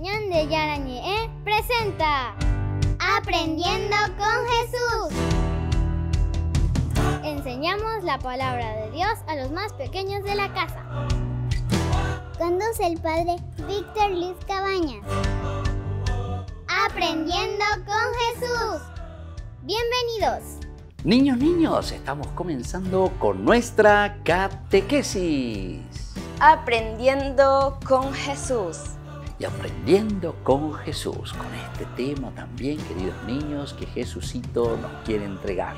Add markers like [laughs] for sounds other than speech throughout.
Ñande Yarañe presenta Aprendiendo con Jesús. Enseñamos la palabra de Dios a los más pequeños de la casa. Conduce el padre Víctor Luis Cabañas. Aprendiendo con Jesús. Bienvenidos. Niños, niños, estamos comenzando con nuestra catequesis. Aprendiendo con Jesús. Aprendiendo con Jesús, con este tema también, queridos niños, que Jesucito nos quiere entregar.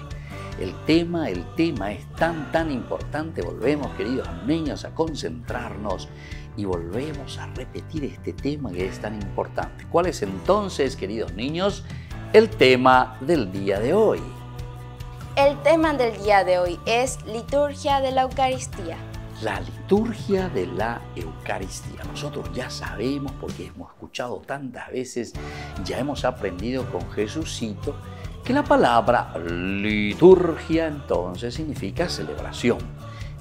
El tema, el tema es tan, tan importante. Volvemos, queridos niños, a concentrarnos y volvemos a repetir este tema que es tan importante. ¿Cuál es entonces, queridos niños, el tema del día de hoy? El tema del día de hoy es liturgia de la Eucaristía. La liturgia de la Eucaristía. Nosotros ya sabemos, porque hemos escuchado tantas veces, ya hemos aprendido con Jesucito, que la palabra liturgia entonces significa celebración.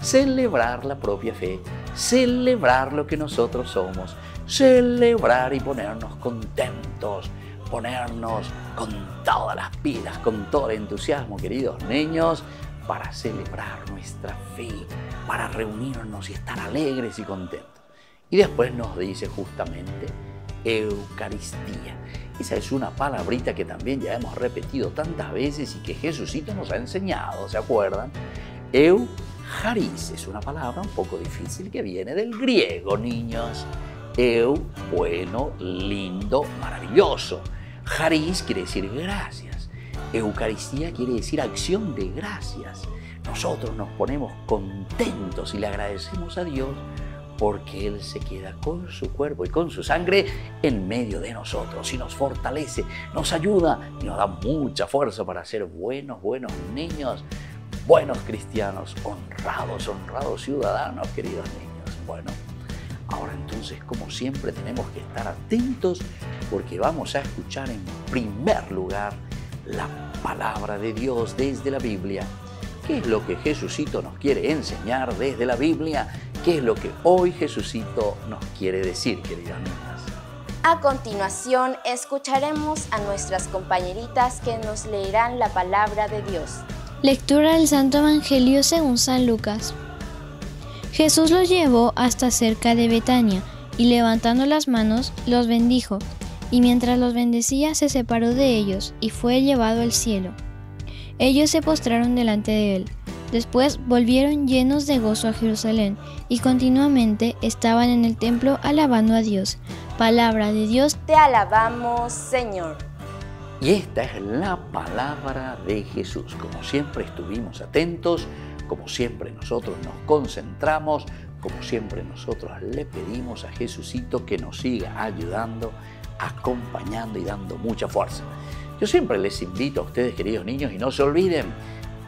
Celebrar la propia fe, celebrar lo que nosotros somos, celebrar y ponernos contentos, ponernos con todas las pilas, con todo el entusiasmo, queridos niños, para celebrar nuestra fe, para reunirnos y estar alegres y contentos. Y después nos dice justamente Eucaristía. Esa es una palabrita que también ya hemos repetido tantas veces y que Jesucito nos ha enseñado, ¿se acuerdan? Eucharis es una palabra un poco difícil que viene del griego, niños. Eu, bueno, lindo, maravilloso. Charis quiere decir gracias. Eucaristía quiere decir acción de gracias. Nosotros nos ponemos contentos y le agradecemos a Dios porque Él se queda con su cuerpo y con su sangre en medio de nosotros y nos fortalece, nos ayuda y nos da mucha fuerza para ser buenos, buenos niños, buenos cristianos, honrados, honrados ciudadanos, queridos niños. Bueno, ahora entonces, como siempre, tenemos que estar atentos porque vamos a escuchar en primer lugar la palabra de Dios desde la Biblia. ¿Qué es lo que Jesucito nos quiere enseñar desde la Biblia? ¿Qué es lo que hoy Jesucito nos quiere decir, queridas niñas? A continuación, escucharemos a nuestras compañeritas que nos leerán la palabra de Dios. Lectura del Santo Evangelio según San Lucas. Jesús los llevó hasta cerca de Betania y levantando las manos los bendijo y mientras los bendecía se separó de ellos y fue llevado al cielo. Ellos se postraron delante de él. Después volvieron llenos de gozo a Jerusalén y continuamente estaban en el templo alabando a Dios. Palabra de Dios. Te alabamos, Señor. Y esta es la palabra de Jesús. Como siempre estuvimos atentos, como siempre nosotros nos concentramos, como siempre nosotros le pedimos a Jesucito que nos siga ayudando acompañando y dando mucha fuerza. Yo siempre les invito a ustedes, queridos niños, y no se olviden,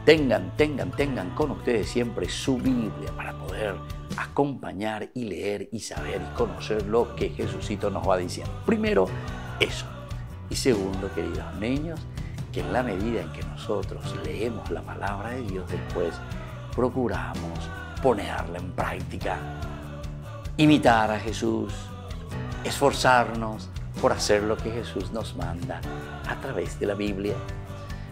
tengan, tengan, tengan con ustedes siempre su Biblia para poder acompañar y leer y saber y conocer lo que Jesucito nos va diciendo. Primero, eso. Y segundo, queridos niños, que en la medida en que nosotros leemos la palabra de Dios, después procuramos ponerla en práctica, imitar a Jesús, esforzarnos por hacer lo que Jesús nos manda a través de la Biblia.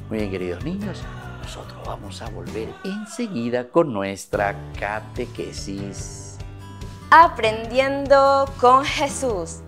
Muy bien, queridos niños, nosotros vamos a volver enseguida con nuestra catequesis. Aprendiendo con Jesús.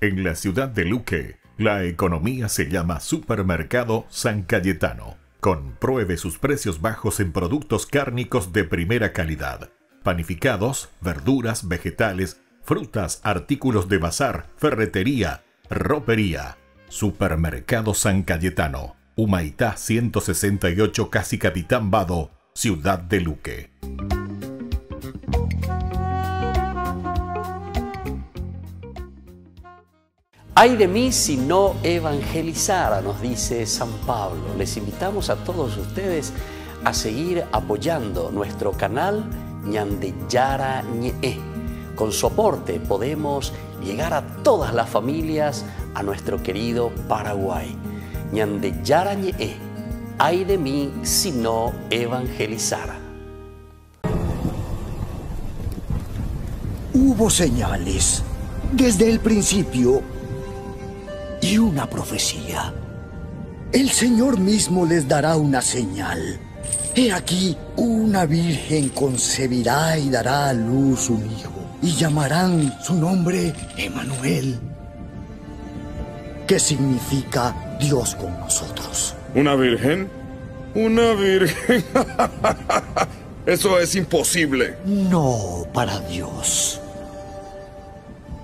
En la ciudad de Luque, la economía se llama Supermercado San Cayetano Compruebe sus precios bajos en productos cárnicos de primera calidad. Panificados, verduras, vegetales, frutas, artículos de bazar, ferretería, ropería. Supermercado San Cayetano. Humaitá 168 Casi Capitán Vado, Ciudad de Luque. Ay de mí si no evangelizara, nos dice San Pablo. Les invitamos a todos ustedes a seguir apoyando nuestro canal Ñandeyara Ñe. Con soporte podemos llegar a todas las familias a nuestro querido Paraguay. Ñandeyara Ñe. ay de mí si no evangelizara. Hubo señales desde el principio y una profecía. El Señor mismo les dará una señal. He aquí, una virgen concebirá y dará a luz un hijo, y llamarán su nombre Emanuel, que significa Dios con nosotros. ¿Una virgen? ¿Una virgen? [laughs] Eso es imposible. No para Dios.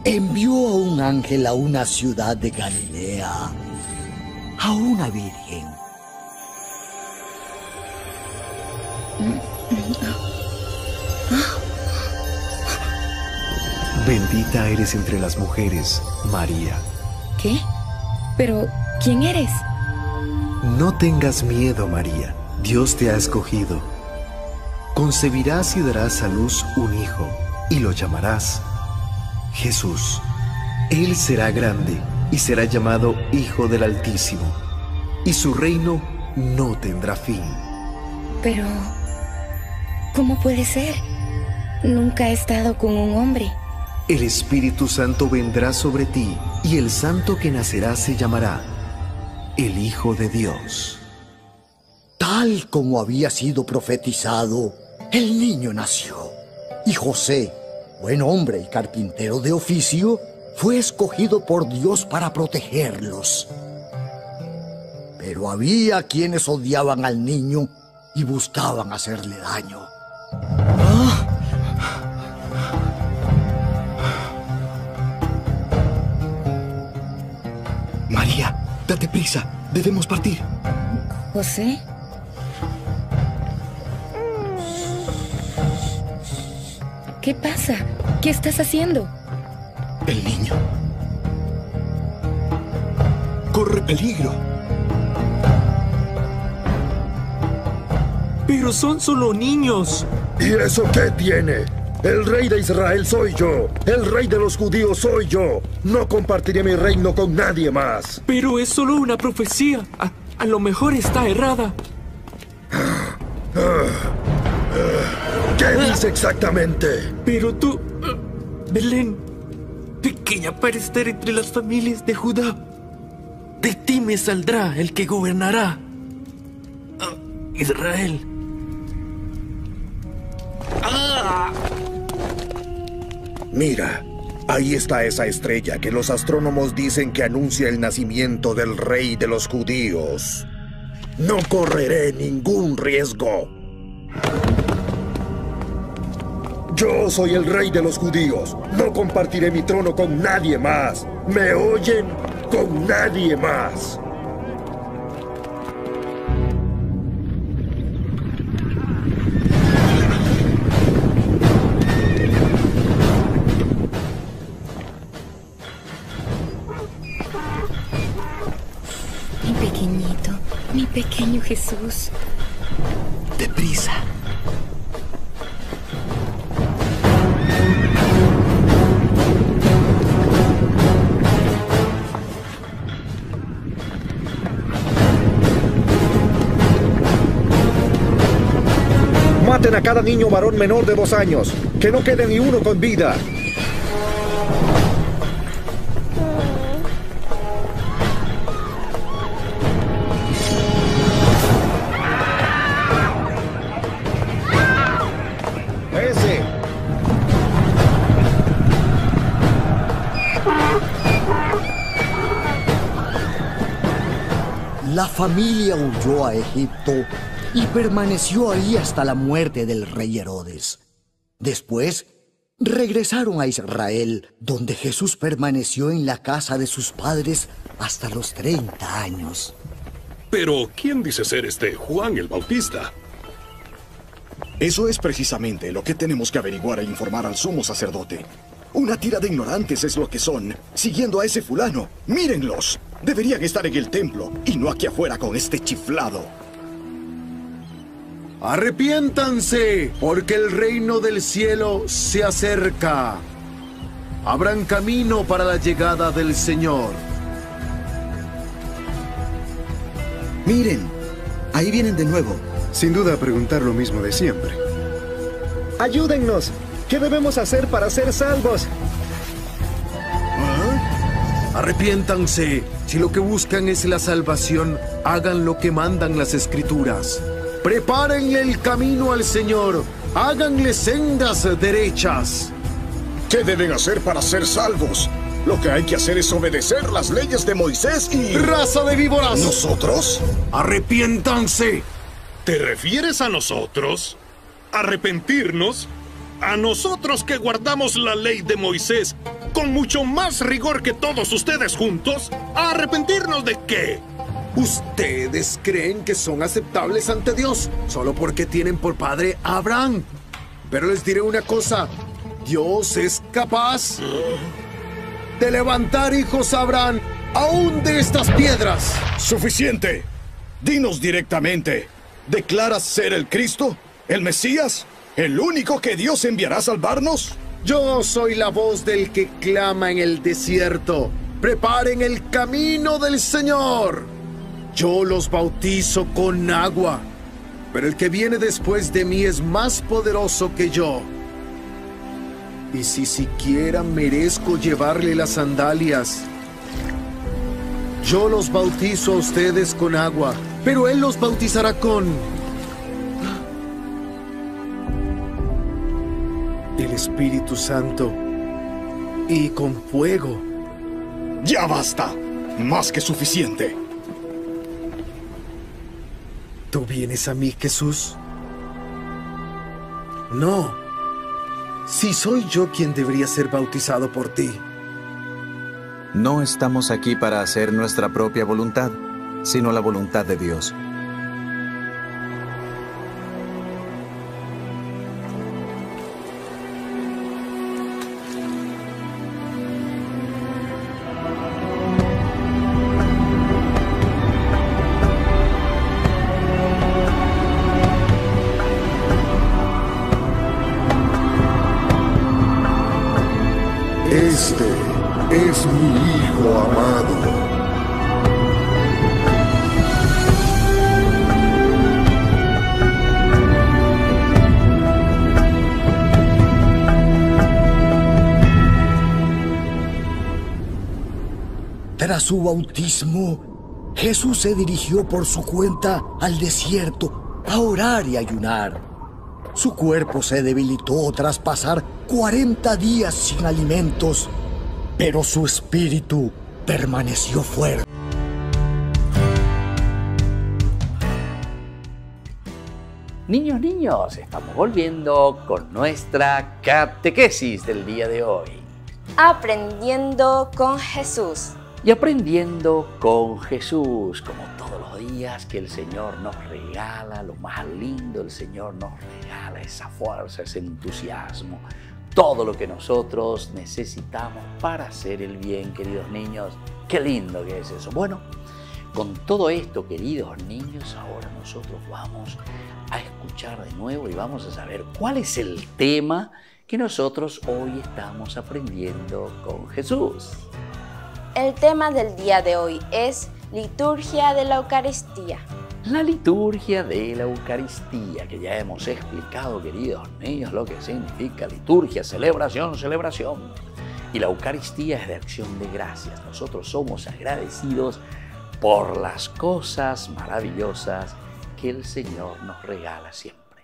Envió a un ángel a una ciudad de Galilea, a una virgen. Bendita eres entre las mujeres, María. ¿Qué? Pero, ¿quién eres? No tengas miedo, María. Dios te ha escogido. Concebirás y darás a luz un hijo, y lo llamarás Jesús. Él será grande y será llamado Hijo del Altísimo, y su reino no tendrá fin. Pero, ¿cómo puede ser? Nunca he estado con un hombre. El Espíritu Santo vendrá sobre ti, y el santo que nacerá se llamará el Hijo de Dios. Tal como había sido profetizado, el niño nació. Y José, buen hombre y carpintero de oficio, fue escogido por Dios para protegerlos. Pero había quienes odiaban al niño y buscaban hacerle daño. María, date prisa, debemos partir. ¿José? ¿Qué pasa? ¿Qué estás haciendo? El niño. Corre peligro. Pero son solo niños. ¿Y eso qué tiene? El rey de Israel soy yo. El rey de los judíos soy yo. No compartiré mi reino con nadie más. Pero es solo una profecía. A, a lo mejor está errada. ¿Qué dice exactamente? Pero tú, Belén, pequeña para estar entre las familias de Judá, de ti me saldrá el que gobernará a Israel. Mira, ahí está esa estrella que los astrónomos dicen que anuncia el nacimiento del rey de los judíos. No correré ningún riesgo. Yo soy el rey de los judíos. No compartiré mi trono con nadie más. ¿Me oyen? Con nadie más. Mi pequeñito, mi pequeño Jesús. Deprisa. A cada niño varón menor de dos años. Que no quede ni uno con vida. La familia huyó a Egipto y permaneció ahí hasta la muerte del rey Herodes. Después, regresaron a Israel, donde Jesús permaneció en la casa de sus padres hasta los 30 años. Pero, ¿quién dice ser este Juan el Bautista? Eso es precisamente lo que tenemos que averiguar e informar al sumo sacerdote. Una tira de ignorantes es lo que son, siguiendo a ese fulano. ¡Mírenlos! Deberían estar en el templo y no aquí afuera con este chiflado. Arrepiéntanse, porque el reino del cielo se acerca. Abran camino para la llegada del Señor. Miren, Ahí vienen de nuevo. Sin duda preguntar lo mismo de siempre. Ayúdennos. ¿Qué debemos hacer para ser salvos? ¿Ah? Arrepiéntanse. Si lo que buscan es la salvación, hagan lo que mandan las escrituras. Prepárenle el camino al Señor. Háganle sendas derechas. ¿Qué deben hacer para ser salvos? Lo que hay que hacer es obedecer las leyes de Moisés y... ¡Raza de víboras! ¿Nosotros? ¡Arrepiéntanse! ¿Te refieres a nosotros? ¿Arrepentirnos? A nosotros que guardamos la ley de Moisés con mucho más rigor que todos ustedes juntos. ¿A arrepentirnos de qué? Ustedes creen que son aceptables ante Dios solo porque tienen por padre a Abraham. Pero les diré una cosa, Dios es capaz de levantar hijos a Abraham aún de estas piedras. Suficiente. Dinos directamente, ¿declaras ser el Cristo? ¿El Mesías? ¿El único que Dios enviará a salvarnos? Yo soy la voz del que clama en el desierto. Preparen el camino del Señor. Yo los bautizo con agua, pero el que viene después de mí es más poderoso que yo. Y si siquiera merezco llevarle las sandalias, yo los bautizo a ustedes con agua, pero él los bautizará con el Espíritu Santo y con fuego. Ya basta. Más que suficiente. ¿Tú vienes a mí, Jesús? No. Si soy yo quien debería ser bautizado por ti. No estamos aquí para hacer nuestra propia voluntad, sino la voluntad de Dios. Es mi Hijo amado. Tras su bautismo, Jesús se dirigió por su cuenta al desierto a orar y ayunar. Su cuerpo se debilitó tras pasar 40 días sin alimentos, pero su espíritu permaneció fuerte. Niños, niños, estamos volviendo con nuestra catequesis del día de hoy. Aprendiendo con Jesús. Y aprendiendo con Jesús, como todos los días que el Señor nos regala lo más lindo, el Señor nos regala esa fuerza, ese entusiasmo, todo lo que nosotros necesitamos para hacer el bien, queridos niños. Qué lindo que es eso. Bueno, con todo esto, queridos niños, ahora nosotros vamos a escuchar de nuevo y vamos a saber cuál es el tema que nosotros hoy estamos aprendiendo con Jesús. El tema del día de hoy es liturgia de la Eucaristía. La liturgia de la Eucaristía, que ya hemos explicado, queridos niños, lo que significa liturgia, celebración, celebración. Y la Eucaristía es de acción de gracias. Nosotros somos agradecidos por las cosas maravillosas que el Señor nos regala siempre.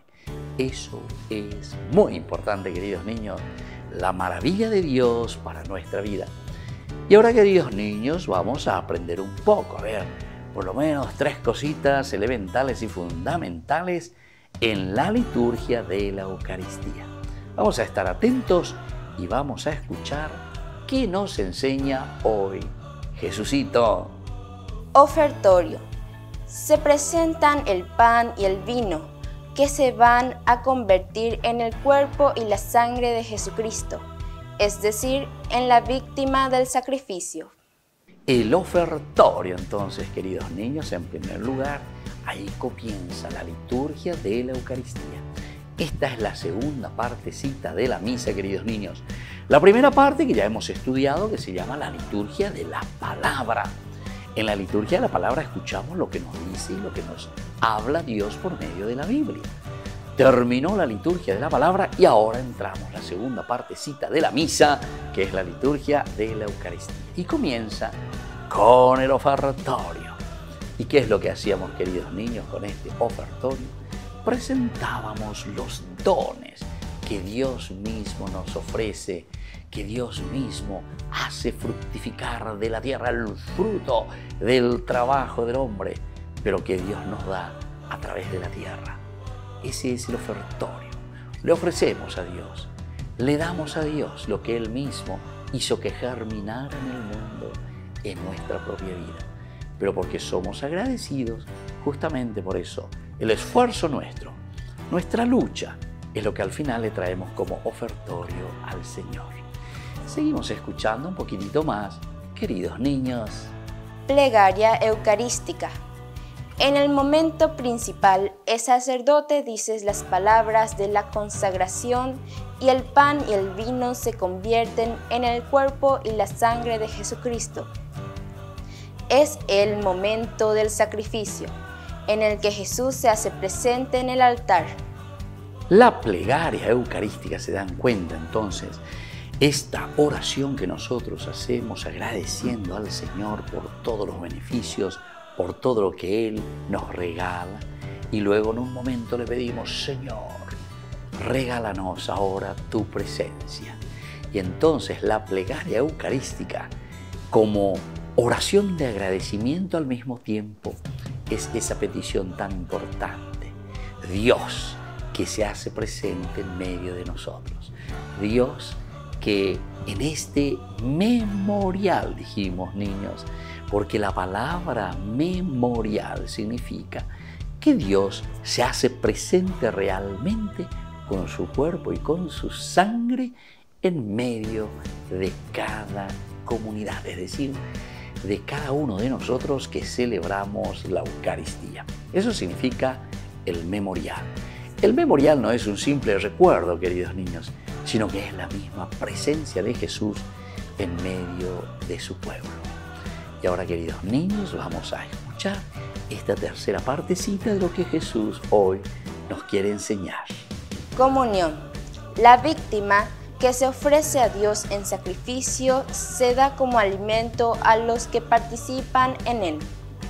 Eso es muy importante, queridos niños, la maravilla de Dios para nuestra vida. Y ahora, queridos niños, vamos a aprender un poco, a ver, por lo menos tres cositas elementales y fundamentales en la liturgia de la Eucaristía. Vamos a estar atentos y vamos a escuchar qué nos enseña hoy Jesucito. Ofertorio. Se presentan el pan y el vino que se van a convertir en el cuerpo y la sangre de Jesucristo, es decir, en la víctima del sacrificio. El ofertorio, entonces, queridos niños, en primer lugar, ahí comienza la liturgia de la Eucaristía. Esta es la segunda partecita de la misa, queridos niños. La primera parte que ya hemos estudiado, que se llama la liturgia de la palabra. En la liturgia de la palabra escuchamos lo que nos dice y lo que nos habla Dios por medio de la Biblia. Terminó la liturgia de la palabra y ahora entramos la segunda partecita de la misa, que es la liturgia de la Eucaristía. Y comienza con el ofertorio. ¿Y qué es lo que hacíamos, queridos niños, con este ofertorio? Presentábamos los dones que Dios mismo nos ofrece, que Dios mismo hace fructificar de la tierra el fruto del trabajo del hombre, pero que Dios nos da a través de la tierra. Ese es el ofertorio. Le ofrecemos a Dios, le damos a Dios lo que Él mismo hizo que germinara en el mundo, en nuestra propia vida. Pero porque somos agradecidos, justamente por eso, el esfuerzo nuestro, nuestra lucha, es lo que al final le traemos como ofertorio al Señor. Seguimos escuchando un poquitito más, queridos niños. Plegaria Eucarística. En el momento principal, el sacerdote dice las palabras de la consagración y el pan y el vino se convierten en el cuerpo y la sangre de Jesucristo. Es el momento del sacrificio, en el que Jesús se hace presente en el altar. La plegaria eucarística, se dan cuenta entonces, esta oración que nosotros hacemos agradeciendo al Señor por todos los beneficios, por todo lo que Él nos regala. Y luego en un momento le pedimos, Señor, regálanos ahora tu presencia. Y entonces la plegaria eucarística, como oración de agradecimiento al mismo tiempo, es esa petición tan importante. Dios que se hace presente en medio de nosotros. Dios que en este memorial, dijimos niños, porque la palabra memorial significa que Dios se hace presente realmente con su cuerpo y con su sangre en medio de cada comunidad, es decir, de cada uno de nosotros que celebramos la Eucaristía. Eso significa el memorial. El memorial no es un simple recuerdo, queridos niños, sino que es la misma presencia de Jesús en medio de su pueblo. Y ahora, queridos niños, vamos a escuchar esta tercera partecita de lo que Jesús hoy nos quiere enseñar. Comunión. La víctima que se ofrece a Dios en sacrificio se da como alimento a los que participan en él.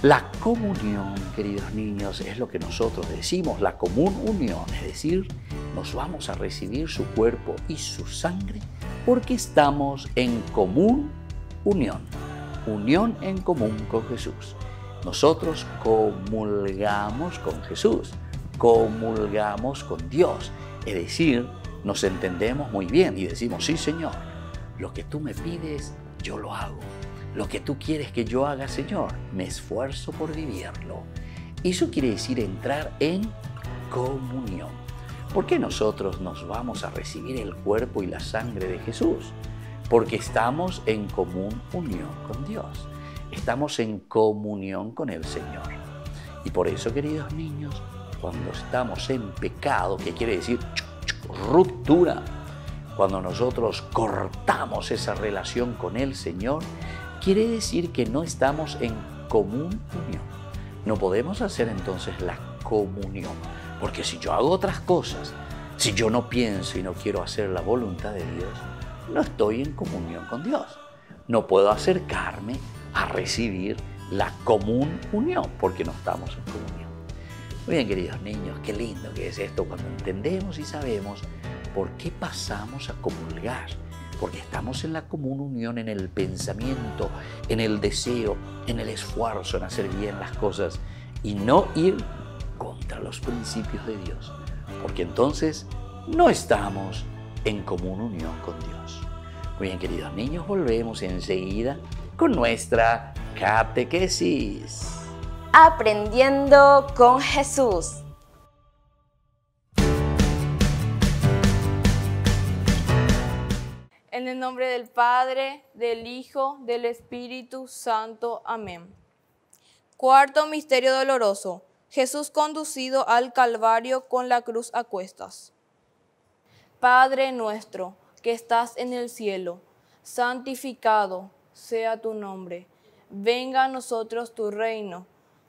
La comunión, queridos niños, es lo que nosotros decimos, la común unión, es decir, nos vamos a recibir su cuerpo y su sangre porque estamos en común unión unión en común con Jesús. Nosotros comulgamos con Jesús, comulgamos con Dios, es decir, nos entendemos muy bien y decimos, sí Señor, lo que tú me pides, yo lo hago. Lo que tú quieres que yo haga, Señor, me esfuerzo por vivirlo. Eso quiere decir entrar en comunión. ¿Por qué nosotros nos vamos a recibir el cuerpo y la sangre de Jesús? porque estamos en común unión con Dios, estamos en comunión con el Señor. Y por eso, queridos niños, cuando estamos en pecado, que quiere decir ruptura, cuando nosotros cortamos esa relación con el Señor, quiere decir que no estamos en común unión. No podemos hacer entonces la comunión, porque si yo hago otras cosas, si yo no pienso y no quiero hacer la voluntad de Dios, no estoy en comunión con Dios. No puedo acercarme a recibir la común unión porque no estamos en comunión. Muy bien, queridos niños, qué lindo que es esto cuando entendemos y sabemos por qué pasamos a comulgar. Porque estamos en la común unión en el pensamiento, en el deseo, en el esfuerzo, en hacer bien las cosas y no ir contra los principios de Dios. Porque entonces no estamos en común unión con Dios. Muy bien, queridos niños, volvemos enseguida con nuestra catequesis. Aprendiendo con Jesús. En el nombre del Padre, del Hijo, del Espíritu Santo. Amén. Cuarto misterio doloroso. Jesús conducido al Calvario con la cruz a cuestas. Padre nuestro, que estás en el cielo, santificado sea tu nombre. Venga a nosotros tu reino.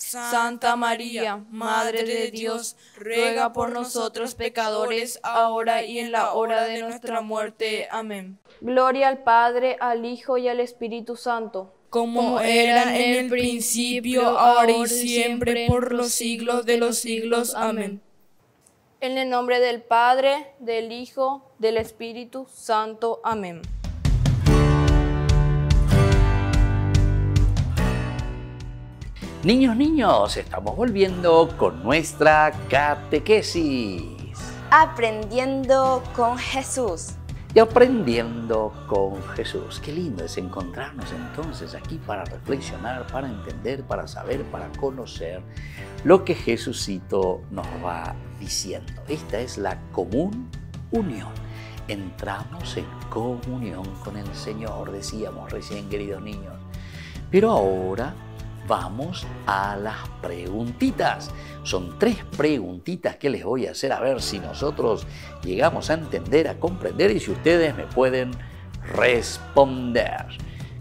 Santa María, Madre de Dios, ruega por nosotros pecadores, ahora y en la hora de nuestra muerte. Amén. Gloria al Padre, al Hijo y al Espíritu Santo. Como era en el principio, ahora y siempre, por los siglos de los siglos. Amén. En el nombre del Padre, del Hijo, del Espíritu Santo. Amén. Niños, niños, estamos volviendo con nuestra catequesis. Aprendiendo con Jesús. Y aprendiendo con Jesús. Qué lindo es encontrarnos entonces aquí para reflexionar, para entender, para saber, para conocer lo que Jesucito nos va diciendo. Esta es la común unión. Entramos en comunión con el Señor, decíamos recién, queridos niños. Pero ahora vamos a las preguntitas. Son tres preguntitas que les voy a hacer a ver si nosotros llegamos a entender, a comprender y si ustedes me pueden responder.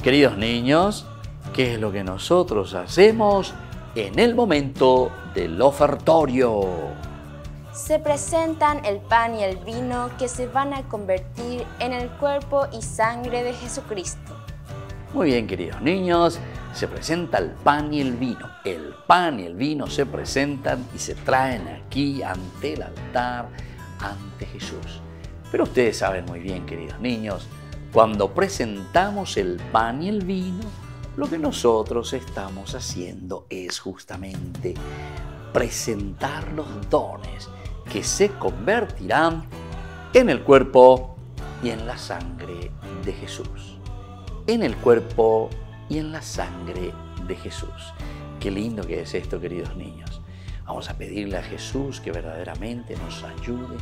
Queridos niños, ¿qué es lo que nosotros hacemos en el momento del ofertorio? se presentan el pan y el vino que se van a convertir en el cuerpo y sangre de Jesucristo. Muy bien, queridos niños, se presenta el pan y el vino. El pan y el vino se presentan y se traen aquí ante el altar, ante Jesús. Pero ustedes saben muy bien, queridos niños, cuando presentamos el pan y el vino, lo que nosotros estamos haciendo es justamente presentar los dones que se convertirán en el cuerpo y en la sangre de Jesús. En el cuerpo y en la sangre de Jesús. Qué lindo que es esto, queridos niños. Vamos a pedirle a Jesús que verdaderamente nos ayude.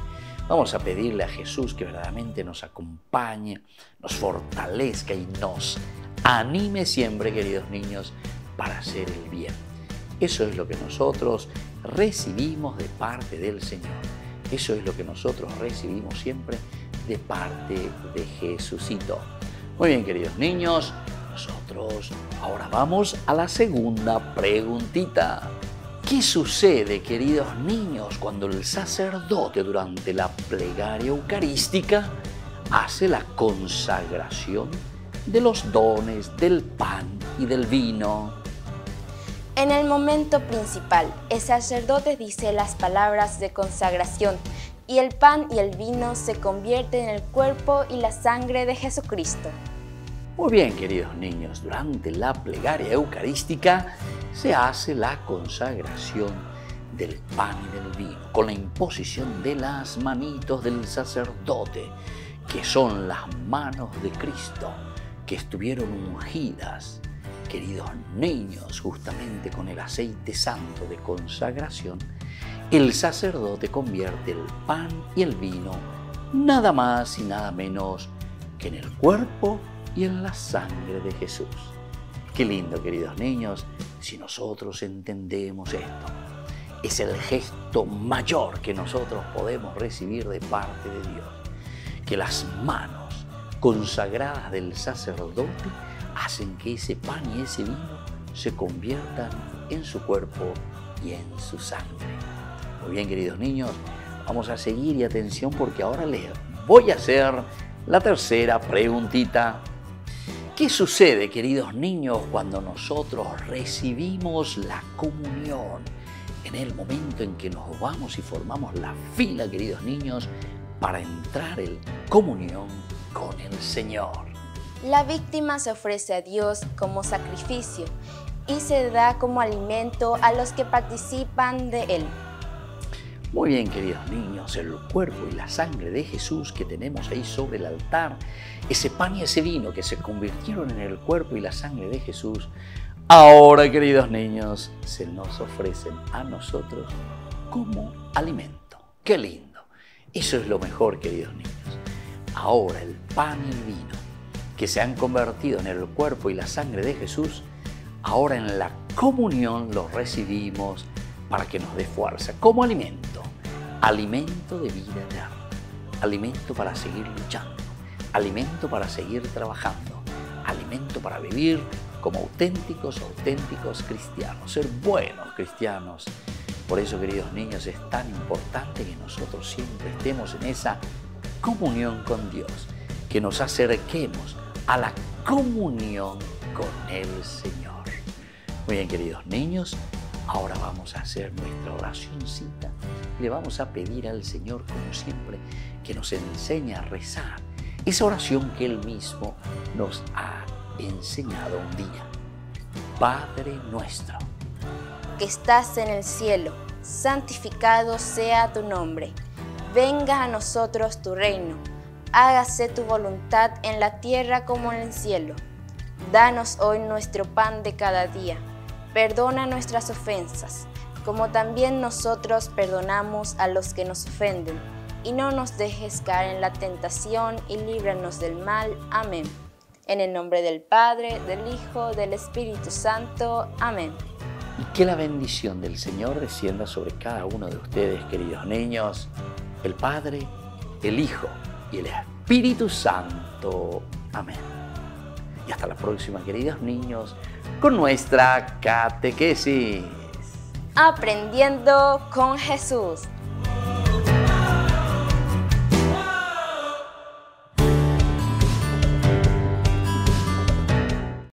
Vamos a pedirle a Jesús que verdaderamente nos acompañe, nos fortalezca y nos anime siempre, queridos niños, para hacer el bien. Eso es lo que nosotros recibimos de parte del Señor. Eso es lo que nosotros recibimos siempre de parte de Jesucito. Muy bien, queridos niños, ahora vamos a la segunda preguntita. ¿Qué sucede, queridos niños, cuando el sacerdote durante la plegaria eucarística hace la consagración de los dones del pan y del vino? En el momento principal, el sacerdote dice las palabras de consagración y el pan y el vino se convierten en el cuerpo y la sangre de Jesucristo. Muy bien, queridos niños, durante la plegaria eucarística se hace la consagración del pan y del vino con la imposición de las manitos del sacerdote, que son las manos de Cristo, que estuvieron ungidas, queridos niños, justamente con el aceite santo de consagración, el sacerdote convierte el pan y el vino nada más y nada menos que en el cuerpo y en la sangre de Jesús. Qué lindo, queridos niños, si nosotros entendemos esto. Es el gesto mayor que nosotros podemos recibir de parte de Dios. Que las manos consagradas del sacerdote hacen que ese pan y ese vino se conviertan en su cuerpo y en su sangre. Muy bien, queridos niños, vamos a seguir y atención porque ahora les voy a hacer la tercera preguntita ¿Qué sucede, queridos niños, cuando nosotros recibimos la comunión? En el momento en que nos vamos y formamos la fila, queridos niños, para entrar en comunión con el Señor. La víctima se ofrece a Dios como sacrificio y se da como alimento a los que participan de él. Muy bien, queridos niños, el cuerpo y la sangre de Jesús que tenemos ahí sobre el altar, ese pan y ese vino que se convirtieron en el cuerpo y la sangre de Jesús, ahora, queridos niños, se nos ofrecen a nosotros como alimento. ¡Qué lindo! Eso es lo mejor, queridos niños. Ahora el pan y el vino que se han convertido en el cuerpo y la sangre de Jesús, ahora en la comunión los recibimos para que nos dé fuerza como alimento, alimento de vida eterna, alimento para seguir luchando, alimento para seguir trabajando, alimento para vivir como auténticos, auténticos cristianos, ser buenos cristianos. Por eso, queridos niños, es tan importante que nosotros siempre estemos en esa comunión con Dios, que nos acerquemos a la comunión con el Señor. Muy bien, queridos niños, Ahora vamos a hacer nuestra oracióncita le vamos a pedir al Señor, como siempre, que nos enseñe a rezar esa oración que Él mismo nos ha enseñado un día. Padre nuestro, que estás en el cielo, santificado sea tu nombre. Venga a nosotros tu reino. Hágase tu voluntad en la tierra como en el cielo. Danos hoy nuestro pan de cada día Perdona nuestras ofensas, como también nosotros perdonamos a los que nos ofenden. Y no nos dejes caer en la tentación y líbranos del mal. Amén. En el nombre del Padre, del Hijo, del Espíritu Santo. Amén. Y que la bendición del Señor descienda sobre cada uno de ustedes, queridos niños, el Padre, el Hijo y el Espíritu Santo. Amén. Y hasta la próxima, queridos niños con nuestra catequesis. Aprendiendo con Jesús.